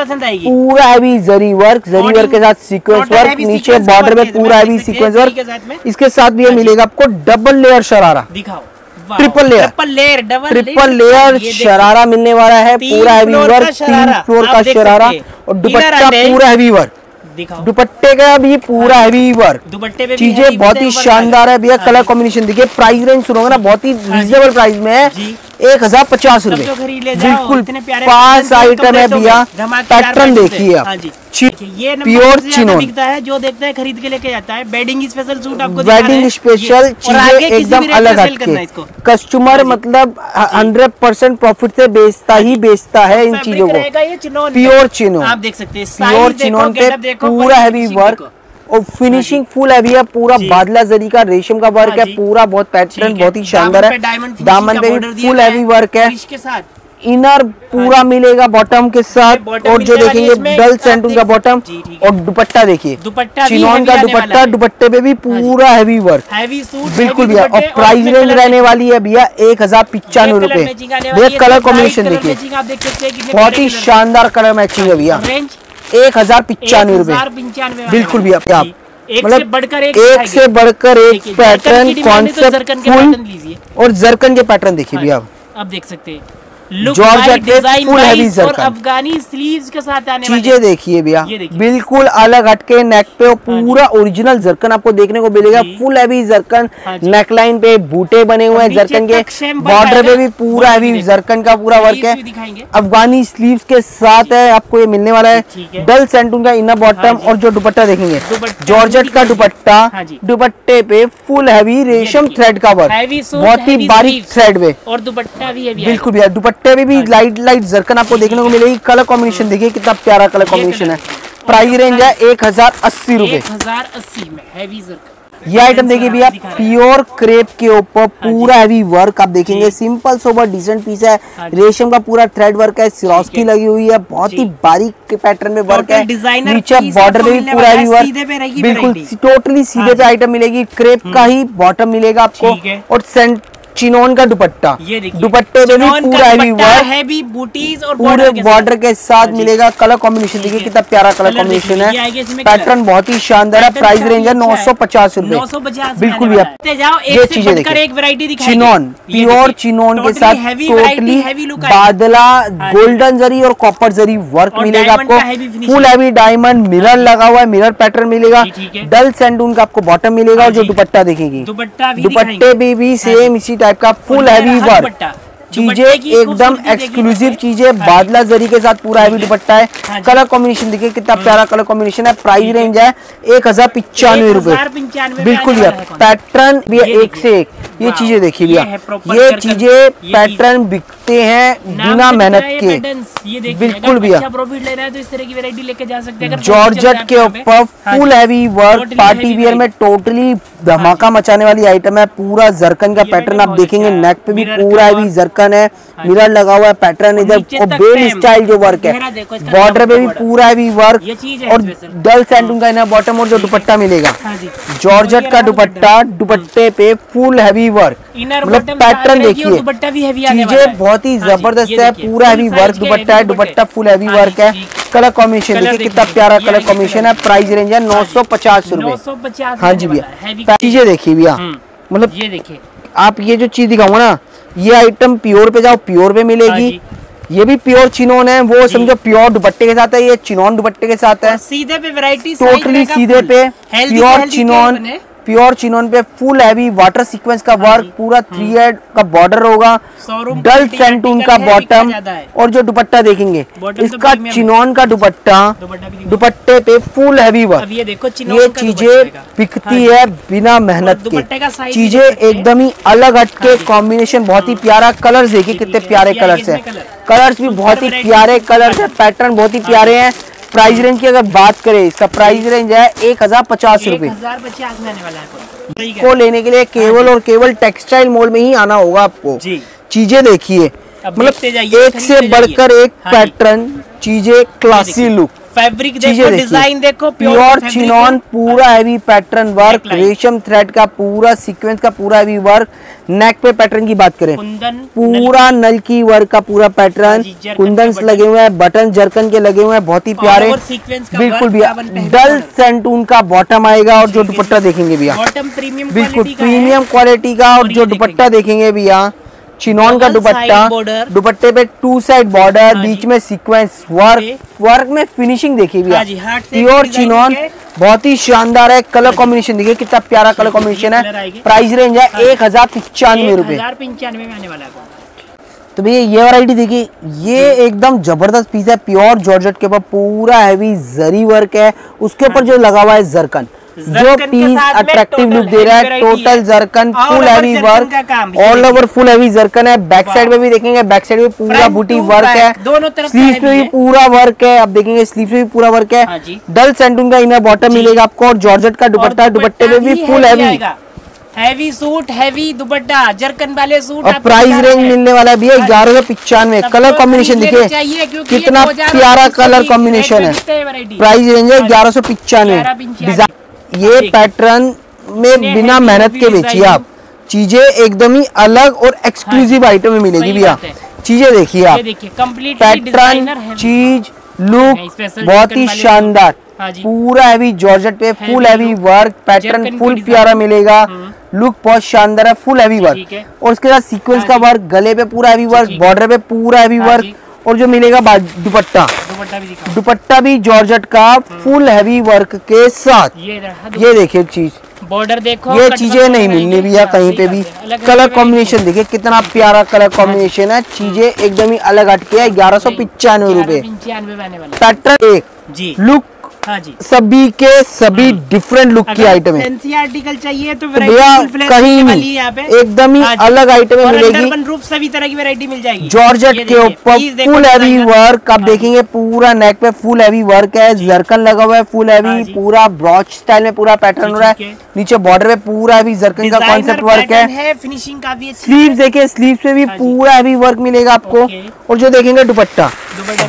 पूरा heavy zari work zari work के साथ सीक्वेंस वर्क नीचे बॉर्डर में पूरा हैवी सीक्वेंस वर्क। इसके साथ भी ये मिलेगा आपको डबल लेयर शरारा। दिखाओ। Triple layer। Triple layer double triple layer sharara मिलने वाला है पूरा हैवी वर्क तीन फ्लोर का शरारा और दुपट्टा पूरा हैवी वर्क दुपट्टे का भी पूरा हैवी वर्क दुपट्टे पे चीज़ें बहुत ही शानदार है। भैया हाँ कलर कॉम्बिनेशन देखिए प्राइस रेंज सुनोगे ना बहुत ही हाँ रीजनेबल प्राइस में है। एक हज़ार पचास रूपए। तो बिल्कुल पाँच आइटम है भैया में, धमाकेदार पैटर्न देखिए आप। हाँ ये प्योर बिकता है जो देखता है खरीद के लेके जाता है। वेडिंग स्पेशल सूट आपको वेडिंग स्पेशल ये- और आगे चीज़ें एकदम अलग है हटके। इसको। कस्टमर मतलब हंड्रेड परसेंट प्रॉफिट से बेचता ही बेचता है इन चीज़ों को। प्योर पे। चिनोन। आप देख सकते हैं प्योर चिनोन पे पूरा हैवी वर्क। और फिनिशिंग फुल हैवी है पूरा बादला जरी का रेशम का वर्क हाँ है पूरा बहुत पैटर्न बहुत ही शानदार है। दामन पे फुल हैवी वर्क है इसके साथ। इनर पूरा मिलेगा बॉटम के साथ और जो है देखेंगे डल सेंटून का बॉटम है। और दुपट्टा देखिए। चिनोन का दुपट्टा दुपट्टे पे भी पूरा हैवी वर्क हैवी सूट बिल्कुल भैया और प्राइस रेंज रहने वाली है भैया एक हज़ार पिचानवे रुपए। भैया कलर कॉम्बिनेशन देखिए। हैं बहुत ही शानदार कलर मैचिंग है भैया। हैं। एक हज़ार पिचानवे रूपए। 1095 बिल्कुल भी। आप मतलब बढ़कर एक एक से बढ़कर एक पैटर्न कौन सा तो कॉन्सेप्ट और जरकन के पैटर्न देखिए भी आप देख सकते हैं। जरकन। अफगानी स्लीव्स के साथ आने चीज़ें देखिए भैया बिल्कुल अलग हटके नेक पे और पूरा ओरिजिनल जरकन आपको देखने को मिलेगा। फुल हैवी जरकन हाँ जी। नेकलाइन पे बूटे बने हुए हैं जरकन के। बॉर्डर पे भी पूरा हैवी जरकन का पूरा वर्क है। अफगानी स्लीव्स के साथ है आपको ये मिलने वाला है। डल सेंटून का इनर हाँ बॉटम और जो दुपट्टा देखेंगे। जॉर्जेट का दुपट्टा हाँ दुपट्टे पे फुल हैवी रेशम थ्रेड का वर्क बहुत ही बारीक थ्रेड पे। और दुपट्टा भी है बिल्कुल भैया दुपट्टे में भी लाइट लाइट जरकन आपको देखने को मिलेगी। कलर कॉम्बिनेशन देखिए कितना प्यारा कलर कॉम्बिनेशन है प्राइस रेंज है एक हज़ार अस्सी रूपए। ये आइटम देखिए भैया हैं। प्योर क्रेप के ऊपर पूरा हैवी वर्क आप देखेंगे। सिंपल सोबर डिसेंट पीस है। हाँ रेशम का पूरा थ्रेड वर्क है सिरोस्की लगी हुई है। बहुत ही। बारीक पैटर्न में वर्क है। नीचे बॉर्डर में भी पूरा हैवी वर्क बिल्कुल टोटली सीधे हाँ पे आइटम मिलेगी। क्रेप का ही बॉटम मिलेगा आपको। और सेंट चिनोन का दुपट्टा। दुपट्टे में भी पूरा हैवी वर्क हैवी बूटीज और पूरे। बॉर्डर के साथ हाँ मिलेगा कलर कॉम्बिनेशन देखिए कितना प्यारा कलर कॉम्बिनेशन है। पैटर्न बहुत ही शानदार है प्राइस रेंज है अच्छा नौ सौ पचास रूपए। बिल्कुल भैया। जाओ ये एक चीज़ें चिनोन प्योर चिनोन के साथ टोटली बादला हाँ गोल्डन जरी और कॉपर जरी वर्क मिलेगा आपको। फुल हैवी डायमंड मिरर लगा हुआ है मिरर पैटर्न मिलेगा। है। डल सैंडून का आपको बॉटम मिलेगा हाँ और जो दुपट्टा देखेगी। दुपट्टा। भी भी हाँ सेम इसी टाइप का फुल हैवी वर्क चीज़ें एकदम एक्सक्लूसिव चीज़ें हाँ बादला जरी के साथ पूरा हैवी दुपट्टा है। हाँ कलर कॉम्बिनेशन देखिए कितना प्यारा कलर कॉम्बिनेशन है। प्राइस रेंज है। एक हज़ार पिचानवे रूपए। बिल्कुल भैया है? पैटर्न भी एक से एक। ये चीज़ें देखिए भैया। ये चीज़ें पैटर्न बिकते हैं बिना मेहनत है के। बिल्कुल भैया। अच्छा प्रॉफिट ले रहा है तो इस तरह की वैरायटी लेके जा सकते हैं। अगर के ऊपर full heavy work party wear में टोटली धमाका मचाने वाली आइटम है पूरा जरकन का पैटर्न आप देखेंगे नेक पे भी पूरा हैवी work। जरकन है हाँ मिरर लगा हुआ है पैटर्न इधर और बेल स्टाइल जो वर्क है। बॉर्डर पे भी। पूरा हैवी वर्क ये चीज़ है और डल सैंडून का इन्हें बॉटम और जो दुपट्टा मिलेगा। हाँ जी। जॉर्जेट का दुपट्टा दुपट्टे पे फुल हैवी वर्क मतलब पैटर्न देखिए। भी चीज़ें बहुत ही हाँ ज़बरदस्त है पूरा हैवी वर्क दुपट्टा है दुपट्टा। फुल हैवी हाँ वर्क है। कलर कॉम्बिनेशन देखिए कितना प्यारा कलर। कॉम्बिनेशन है प्राइस रेंज है नौ सौ पचास रूपए। हाँ जी भैया। चीज़ें देखिए भैया हम्म। मतलब ये देखिए। आप ये जो चीज़ दिखाऊँगा ना ये आइटम प्योर पे जाओ प्योर पे हाँ मिलेगी ये भी प्योर चिनोन है वो समझो प्योर दुपट्टे के साथ है ये चिनोन दुपट्टे के साथ है। सीधे पे वैरायटी टोटली सीधे पे प्योर चिनोन प्योर चिनोन पे फुल हैवी वाटर सीक्वेंस का वर्क पूरा थ्री हेड का बॉर्डर होगा डल सेंटून का है, बॉटम और जो दुपट्टा देखेंगे तो इसका चिनोन का दुपट्टा दुपट्टा पे फुल हैवी वर्क ये देखो ये चीज़ें बिकती हाँ है बिना मेहनत का। चीज़ें हैं। एकदम ही अलग हट के हाँ कॉम्बिनेशन बहुत ही प्यारा कलर्स देखिए कितने प्यारे कलर्स हैं। कलर्स भी बहुत ही प्यारे कलर्स है पैटर्न बहुत ही प्यारे हैं। प्राइस रेंज की अगर बात करें इसका प्राइस रेंज है एक हज़ार पचास रूपए है है। को लेने के लिए केवल और केवल टेक्सटाइल मॉल में ही आना होगा आपको। चीज़ें देखिए मतलब एक से बढ़कर एक हाँ पैटर्न चीज़ें क्लासी लुक फैब्रिक देखो डिज़ाइन देखो प्योर चिनॉन पूरा हैवी पैटर्न वर्क रेशम थ्रेड का पूरा सीक्वेंस का पूरा हैवी वर्क नेक पे पैटर्न की बात करें। कुंदन पूरा नलकी वर्क का पूरा पैटर्न हाँ कुंदन लगे हुए हैं बटन जरकन के लगे हुए हैं बहुत ही प्यारे। सीक्वेंस बिल्कुल भैया का डल। सेंटून का बॉटम आएगा और जो दुपट्टा देखेंगे भैया। बिल्कुल का। प्रीमियम क्वालिटी का और जो दुपट्टा देखेंगे भैया। चिनॉन का दुपट्टा दुपट्टे पे टू साइड बॉर्डर हाँ बीच में सीक्वेंस वर्क वर्क में फिनिशिंग देखिए भैया। हाँ से प्योर चिनोन बहुत ही शानदार है कलर कॉम्बिनेशन देखिए कितना प्यारा कलर कॉम्बिनेशन है। प्राइस रेंज है हाँ। एक हज़ार पिचानवे रुपए तो भैया ये वैरायटी देखिए ये एकदम ज़बरदस्त पीस है प्योर जॉर्जेट के ऊपर पूरा हैवी जरी वर्क है। उसके ऊपर जो लगा हुआ है जरकन जो पीस अट्रैक्टिव लुक दे रहा है टोटल है। Zircon full heavy work all over full heavy zircon है बैक साइड में भी देखेंगे बैक साइड में पूरा बूटी वर्क है। दोनों तरफ़ स्लीव में भी पूरा वर्क है आप देखेंगे स्लीव में भी पूरा वर्क हाँ। है डल सेंटून का इनर बॉटम मिलेगा आपको और जॉर्जेट का दुपट्टा दुपट्टे में भी full heavy heavy suit heavy दुपट्टा जरकन वाले सूट और प्राइस रेंज मिलने वाला है भैया ग्यारह सौ पिचानवे कलर कॉम्बिनेशन देखिए कितना प्यारा कलर कॉम्बिनेशन है हैं। प्राइस रेंज है ग्यारह सौ पिचानवे। डिज़ाइन ये पैटर्न में बिना मेहनत के बेचिए आप। चीज़ें एकदम ही अलग और एक्सक्लूसिव आइटम में मिलेगी भैया। चीज़ें देखिए आप। पैटर्न चीज़ लुक बहुत ही शानदार। हाँ पूरा हैवी जॉर्जेट पे full heavy work pattern full प्यारा मिलेगा। लुक बहुत शानदार है फुल हैवी वर्क और उसके साथ सीक्वेंस हाँ का वर्क गले पे पूरा हैवी वर्क बॉर्डर पे पूरा हैवी हाँ वर्क और जो मिलेगा दुपट्टा। दुपट्टा भी दिखाओ। दुपट्टा भी जॉर्जेट का फुल हैवी वर्क के साथ। ये ये देखिए चीज़। बॉर्डर देखो ये चीज़ें नहीं मिलनी भी है कहीं पे भी। है। कलर कॉम्बिनेशन देखिए कितना प्यारा कलर कॉम्बिनेशन है। चीज़ें एकदम ही अलग हटके है ग्यारह सौ पिचानवे रूपए। पैटर्न एक। जी। लुक हाँ जी। सभी के सभी डिफरेंट लुक की आइटम है। फैंसी आर्टिकल चाहिए तो तो भैया कहीं नहीं है एकदम ही हाँ अलग आइटम मिलेगी। रूफ सभी तरह की वैरायटी मिल जाएगी। जॉर्जेट के ऊपर फुल हैवी वर्क आप हाँ देखेंगे पूरा नेक पे फुल हैवी वर्क है जरकन लगा हुआ है फुल हाँ हैवी पूरा ब्रॉच स्टाइल में पूरा पैटर्न हो रहा है। है। नीचे बॉर्डर पे पूरा हैवी जरकन का कॉन्सेप्ट वर्क है। फिनिशिंग का भी स्लीव देखिए स्लीव पे भी हाँ पूरा हैवी वर्क मिलेगा आपको। और जो देखेंगे दुपट्टा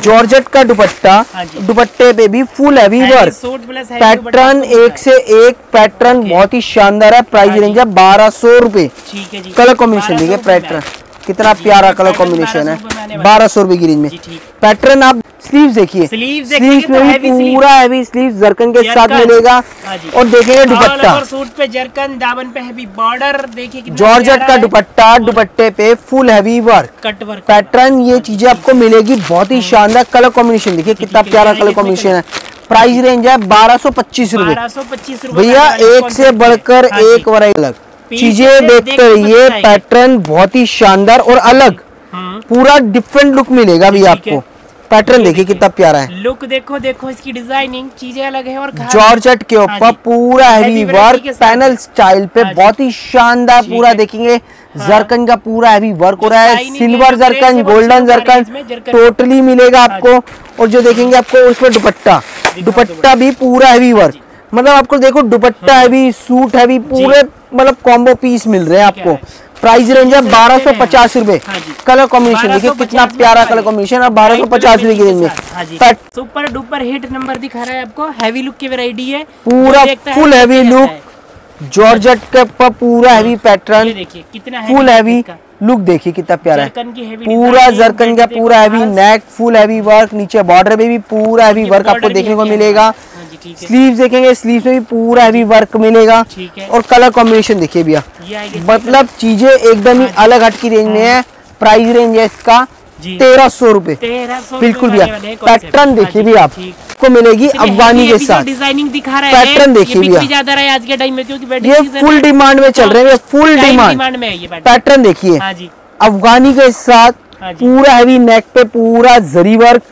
जॉर्जेट का दुपट्टा हाँ दुपट्टे पे भी फुल हैवी दुपट्टा पैटर्न एक से एक पैटर्न बहुत ही शानदार है। प्राइस हाँ रेंज है बारह सौ रुपये है जी। कलर कॉम्बिनेशन देखिए पैटर्न कितना प्यारा कलर कॉम्बिनेशन 1200 रुपए में आने है। बारह सौ रुपए की रेंज में। पैटर्न आप स्लीव देखिए। तो में भी पूरा हैवी स्लीव जरकन के साथ मिलेगा। हाँ और देखेंगे दुपट्टा। सूट पे जरकन दामन पे हैवी बॉर्डर देखिए जॉर्जेट का दुपट्टा दुपट्टे पे full heavy work cut work pattern ये चीज़ें आपको मिलेगी बहुत ही शानदार कलर कॉम्बिनेशन देखिए कितना प्यारा कलर कॉम्बिनेशन है। प्राइस रेंज है बारह सौ पच्चीस रूपए। बारह सौ पच्चीस रूपए भैया एक से बढ़कर हाँ एक वराई अलग। चीज़ें देखते रहिए पैटर्न बहुत ही शानदार और अलग। हम्म। पूरा डिफरेंट लुक मिलेगा भैया आपको। पैटर्न देखिए कितना प्यारा है। लुक देखो देखो इसकी डिज़ाइनिंग चीज़ें अलग है और जॉर्जेट के हाँ ऊपर पूरा हैवी वर्क पैनल स्टाइल पे हाँ बहुत ही शानदार पूरा देखेंगे। हाँ। जरकन का पूरा हैवी वर्क हो रहा है। सिल्वर जरकन है, गोल्डन जरकन टोटली मिलेगा हाँ आपको। और जो देखेंगे आपको उसमें दुपट्टा। दुपट्टा भी पूरा हैवी वर्क मतलब आपको देखो दुपट्टा हैवी सूट हैवी पूरे मतलब कॉम्बो पीस मिल रहे हैं है। आपको। प्राइस रेंज है बारह सौ पचास रूपए। हाँ कलर कॉम्बिनेशन देखिए कितना प्यारा कलर कॉम्बिनेशन है। बारह सौ पचास रूपए की रेंज में हाँ सुपर डुपर हिट नंबर दिखा रहा है आपको। हैवी लुक की वैरायटी है। पूरा है, फुल हैवी लुक है। जॉर्जेट के पूरा हैवी पैटर्न देखिए कितना फुल हैवी। लुक देखिए कितना प्यारा है। पूरा जरकन का पूरा heavy neck full heavy work नीचे बॉर्डर पे भी पूरा हैवी वर्क आपको देखने को मिलेगा। हाँ ठीक है। स्लीव्स देखेंगे स्लीव्स में भी पूरा हैवी वर्क मिलेगा। और कलर कॉम्बिनेशन देखिए भैया। मतलब चीज़ें एकदम ही अलग हट की रेंज में है। प्राइस रेंज है इसका। हाँ। तेरह सौ रूपए। बिल्कुल भैया। पैटर्न देखिए हाँ जी, भैया आप। को मिलेगी अफगानी के साथ। डिज़ाइनिंग दिखा रहा है पैटर्न देखिए भैया। भी ज़्यादा रहा है आज के टाइम में क्योंकि ये फुल डिमांड में चल रहे हैं फुल डिमांड में पैटर्न पैटर्न देखिए। हाँ अफगानी के साथ हाँ पूरा हैवी नेक पे पूरा जरी वर्क।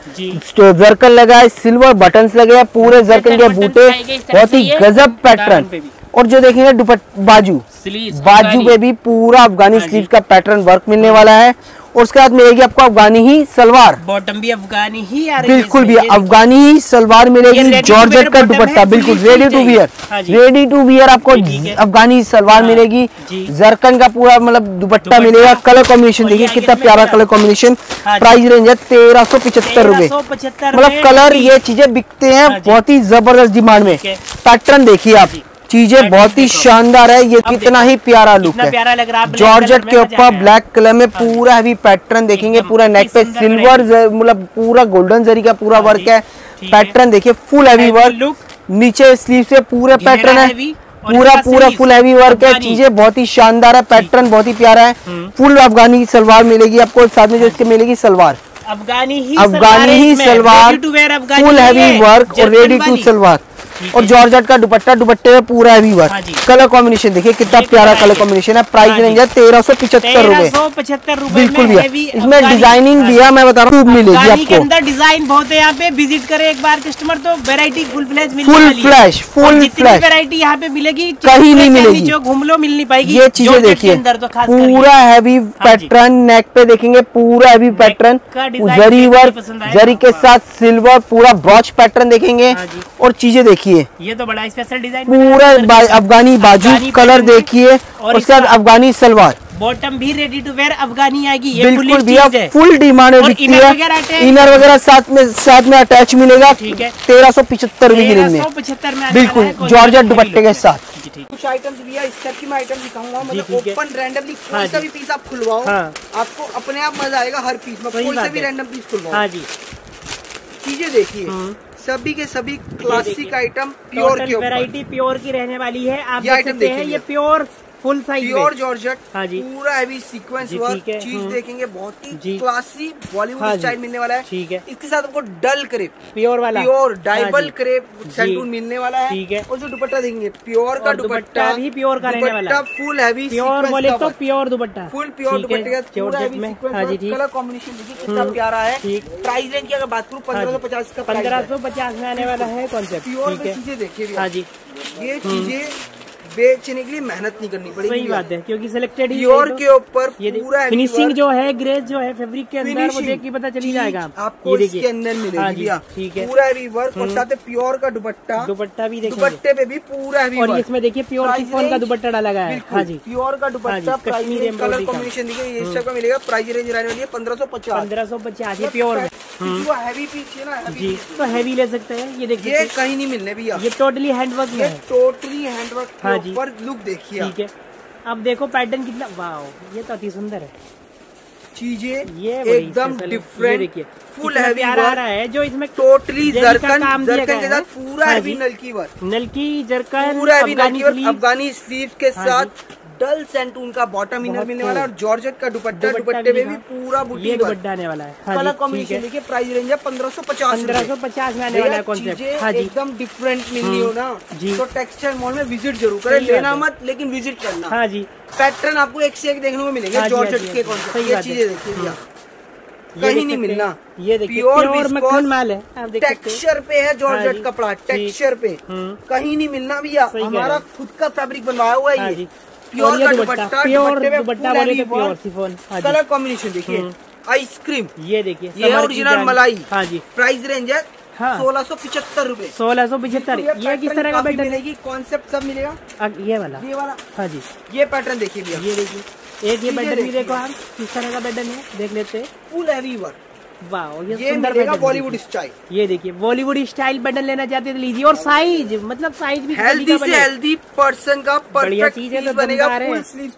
जरकन लगा है सिल्वर बटन्स लगे हैं पूरे जरकन के बूटे। बहुत ही गजब पैटर्न और जो देखेंगे दुपट बाजू। बाजू पे भी पूरा अफगानी हाँ स्लीव का पैटर्न वर्क मिलने वाला है। और उसके बाद मिलेगी आपको अफगानी ही सलवार। बॉटम भी अफगानी ही आ रही है बिल्कुल भी अफगानी ही सलवार मिलेगी जॉर्जेट का दुपट्टा बिल्कुल ready to wear ready to wear आपको। अफगानी सलवार हाँ, मिलेगी। जरकन का पूरा मतलब दुपट्टा। मिलेगा कलर कॉम्बिनेशन देखिए कितना प्यारा कलर। कॉम्बिनेशन प्राइस रेंज है तेरह सौ पिछहत्तर रूपए। मतलब कलर ये चीज़ें बिकते हैं हाँ बहुत ही ज़बरदस्त डिमांड में। पैटर्न देखिए आप। चीज़ें बहुत ही शानदार है ये कितना ही प्यारा लुक है। प्यारा लग रहा है, जॉर्जेट के ऊपर ब्लैक कलर में पूरा हैवी पैटर्न देखेंगे पूरा नेक पे सिल्वर मतलब पूरा गोल्डन जरी का पूरा हाँ वर्क है। पैटर्न देखिए फुल हैवी वर्क नीचे स्लीव से पूरे पैटर्न है। पूरा पूरा फुल हैवी वर्क है। चीज़ें बहुत ही शानदार है पैटर्न बहुत ही प्यारा है। फुल अफगानी सलवार मिलेगी आपको साथ में जो इसके मिलेगी सलवार। अफगानी ही अफगानी ही सलवार फुल ही हैवी वर्क और रेडी टू सलवार। और है। जॉर्जेट का दुपट्टा दुपट्टे में पूरा हैवी हाँ कलर कॉम्बिनेशन देखिए कितना प्यारा कलर कॉम्बिनेशन है। प्राइस हाँ रेंज है तेरह सौ पिछहत्तर रूपए। सौ पचहत्तर रूपए बिल्कुल में भैया इसमें डिज़ाइनिंग हाँ भी है मैं बता रहा हूँ खूब मिलेगी आपको। अंदर डिज़ाइन बहुत है यहाँ पे। विज़िट करे एक बार कस्टमर तो वेरायटी फुल फ्लैश है। full और जितनी flash। वेरायटी यहाँ पे मिलेगी कहीं नहीं मिलेगी। जो घूम लो मिल नहीं पाएगी। ये चीज़ें देखिए तो। पूरा हैवी हाँ पैटर्न नेक पे देखेंगे पूरा heavy pattern zari work zari के साथ सिल्वर पूरा ब्रॉच पैटर्न देखेंगे। हाँ और चीज़ें देखिए ये तो बड़ा स्पेशल डिज़ाइन पूरा बा- अफगानी बाजू कलर देखिए और साथ इसका- अफगानी सलवार। बॉटम भी रेडी टू वेयर अफगानी आएगी ये बिल्कुल भैया फुल डिमांड में बिकती है हैं? इनर वगैरह साथ में साथ में अटैच मिलेगा। ठीक है। तेरह सौ पिछहत्तर रुपए की रेंज में बिल्कुल, है, जॉर्जेट दुपट्टे के साथ। कुछ आइटम्स भैया इस टाइप की मैं आइटम दिखाऊँगा। मतलब ओपन रैंडमली हाँ कोई सा भी पीस आप खुलवाओ हाँ। आपको अपने आप मज़ा आएगा हर पीस में। कोई सा भी रैंडम पीस खुलवाओ हाँ जी। चीज़ें देखिए। हम्म। सभी के सभी क्लासिक आइटम प्योर की वैरायटी प्योर की रहने वाली है आप देख सकते हैं ये pure full size pure georgette हाँ जी। पूरा हैवी सीक्वेंस वर्क चीज़ हम्म। देखेंगे बहुत ही। क्लासी बॉलीवुड हाँ स्टाइल मिलने वाला है। ठीक है। इसके साथ आपको डल क्रेप प्योर वाला। प्योर हाँ डाइबल जी। क्रेप सेंटून मिलने वाला है। ठीक है। और जो दुपट्टा देंगे प्योर का दुपट्टा भी प्योर का रहने वाला। है। फुल हैवी प्योर बोले तो प्योर दुपट्टा। फुल प्योर है, दुपट्टे का पूरा जॉर्जेट हैवी में। सीक्वेंस हाँ कलर कॉम्बिनेशन देखिए कितना हम्म, प्यारा है। प्राइस रेंज की अगर बात करूँ पंद्रह सौ पचास का पंद्रह सौ पचास में आने वाला है कॉन्सेप्ट प्योर चीज़ें देखिए हाँ जी। ये चीज़ें बेचने के लिए मेहनत नहीं करनी पड़ेगी सही बात है क्योंकि सिलेक्टेड ही प्योर के तो। ऊपर पूरा फिनिशिंग जो है ग्रेस जो है फैब्रिक के अंदर वो देख के पता चली जाएगा। आपको इसके अंदर मिलेगी हाँ ठीक है। पूरा हैवी वर्क और हम्म। साथ में प्योर का दुपट्टा। दुपट्टा भी दुपट्टे पे भी पूरा और इसमें देखिए प्योर शिफॉन का दुपट्टा डाला गया है। हाँ जी। प्योर का हाँ दुपट्टा कलर कॉम्बिनेशन देखिए इस टाइप का मिलेगा। प्राइस रेंज रहने वाली है पंद्रह सौ पचास। पंद्रह सौ पचास ये प्योर में हैवी पीस है ना जी तो हैवी ले सकते हैं। ये देखिए कहीं नहीं मिलने भैया। ये टोटली हैंडवर्क ये है। टोटली हैंडवर्क हाँ जी। ऊपर लुक देखिए ठीक है। अब देखो पैटर्न कितना वाह ये तो अति सुंदर है। चीज़ें ये एकदम है। डिफरेंट देखिए फुल हैवी आ रहा है जो इसमें टोटली जरकन काम जरकन के साथ पूरा हाँ हैवी नलकी वर्क नलकी जरकन पूरा हैवी नलकी वर्क अफगानी स्लीव के हाँ साथ डल सेंटून का बॉटम इनर मिलने वाला है और जॉर्जेट का दुपट्टा दुपट्टा में भी हाँ। पूरा बुटी दुपट्टा आने वाला है। हाँ कलर कॉम्बिनेशन देखिए प्राइस रेंज है पंद्रह सौ पचास पंद्रह सौ पचास में आने वाला है हाँ एकदम डिफरेंट मिलनी हो ना। जी। तो टेक्सटाइल मॉल में विज़िट ज़रूर करें। लेना मत लेकिन विज़िट करना। हाँ जी। पैटर्न आपको एक से एक देखने को मिलेंगे हाँ जी, हाँ जॉर्जेट के हाँ कॉन्सेप्ट ये चीज़ें देखिए भैया। कहीं नहीं मिलना। ये प्योर viscose मक्खन माल है। आप देख टेक्सचर पे है हाँ जॉर्जेट जी। कपड़ा। टेक्सचर पे। हम्म। कहीं नहीं मिलना भैया। हमारा खुद का फैब्रिक बनवाया हुआ है हाँ ये। प्योर का दुपट्टा प्योर दुपट्टा बोले तो प्योर सिफोन कलर कॉम्बिनेशन देखिए हम्म। आइसक्रीम ये देखिए ये ओरिजिनल मलाई। हाँ जी। प्राइस रेंज है हाँ। सोलह सौ पिछहत्तर रूपए। सोलह सौ पिछहत्तर ये किस तरह का पैटर्न मिलेगी कॉन्सेप्ट सब मिलेगा। अब ये वाला। ये वाला। हाँ जी। ये पैटर्न देखिए भैया। ये देखिए। एक ये पैटर्न भी। देखो आप किस तरह का पैटर्न है देख लेते हैं। फुल हैवी वर्क वाह ये ये मिलेगा बॉलीवुड स्टाइल ये देखिए बॉलीवुड स्टाइल बटन लेना चाहते हैं तो लीजिए और साइज़ मतलब साइज़ भी हेल्दी से हेल्दी पर्सन का बढ़िया परफेक्ट चीज़ है तो बनेगा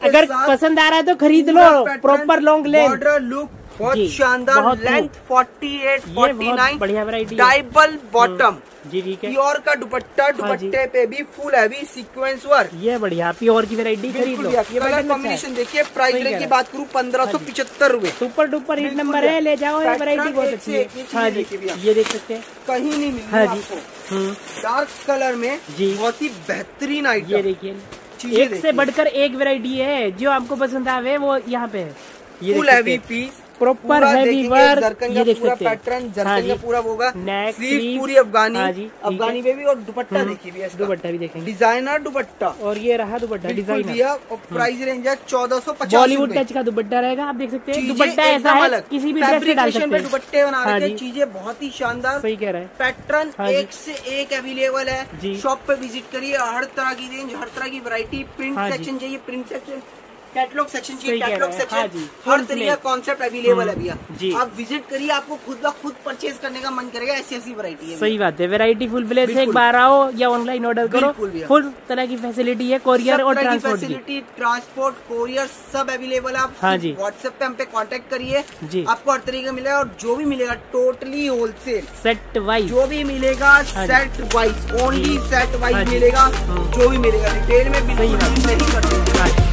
अगर पसंद आ रहा है तो खरीद लो प्रॉपर लॉन्ग लेंथ लुक बहुत शानदार लेंथ 48 बहुत 49 बढ़िया variety डाइबल बॉटम जी ठीक है। प्योर का दुपट्टा हाँ दुपट्टे पे भी फुल हैवी सीक्वेंस वर्क ये बढ़िया प्योर की वैरायटी खरीद लो। ये कलर कॉम्बिनेशन देखिए प्राइस रेंज की बात करूँ पंद्रह सौ पिछहत्तर रूपए सुपर डुपर हिट नंबर है ले जाओ ये वैरायटी बहुत अच्छी है। ये हाँ जी। ये देख सकते हैं। कहीं नहीं हाँ जी। आपको। हम्म। डार्क कलर में जी। बहुत ही बेहतरीन ये आइटम देखिए एक से बढ़कर एक वैरायटी है जो आपको पसंद आवे वो यहाँ पे है। ये फुल हैवी पीस प्रॉपर पूरा हैवी वर्क ये देख सकते पैटर्न हाँ जरकन का पूरा होगा। स्लीव पूरी अफगानी हाँ अफगानी है। में भी और दुपट्टा हम्म, देखिए इसका दुपट्टा भी देखेंगे। डिज़ाइनर दुपट्टा। और ये रहा दुपट्टा डिज़ाइन और प्राइस रेंज है चौदह सौ पचास बॉलीवुड टच का दुपट्टा रहेगा आप देख सकते हैं। दुपट्टा ऐसा है किसी भी ड्रेस से डाल सकते हैं। दुपट्टे बना हाँ रखे जी। चीज़ें बहुत ही शानदार। सही कह रहे हैं। पैटर्न हाँ एक से एक अवेलेबल है। शॉप पे विज़िट करिए हर तरह की रेंज हर तरह की वैरायटी प्रिंट हाँ सेक्शन चाहिए प्रिंट सेक्शन कैटलॉग सेक्शन चाहिए कैटलॉग हाँ। जी। सेक्शन हर तरीके का कॉन्सेप्ट अवेलेबल है हम्म, भैया जी। आप विज़िट करिए आपको खुद ब खुद परचेज करने का मन करेगा ऐसी ऐसी वैरायटी है सही बात है। वैरायटी फुल प्लेस है एक बार आओ या ऑनलाइन ऑर्डर करो। फुल तरह की फैसिलिटी है कोरियर और ट्रांसपोर्ट फैसिलिटी ट्रांसपोर्ट कोरियर सब अवेलेबल है। आप हाँ जी। व्हाट्सएप पे हम पे कांटेक्ट करिए। आपको हर तरीके का मिलेगा और जो भी मिलेगा टोटली होलसेल सेट वाइज जो भी मिलेगा हाँ सेट वाइज ओनली सेट हाँ वाइज मिलेगा। हम्म। जो भी मिलेगा। रिटेल में बिल्कुल बात। नहीं करते हाँ।